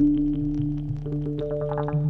Música